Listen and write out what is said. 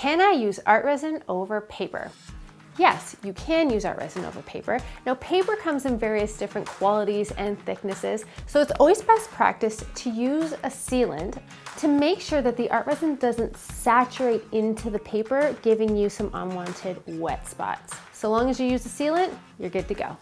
Can I use ArtResin over paper? Yes, you can use ArtResin over paper. Now paper comes in various different qualities and thicknesses, so it's always best practice to use a sealant to make sure that the ArtResin doesn't saturate into the paper, giving you some unwanted wet spots. So long as you use a sealant, you're good to go.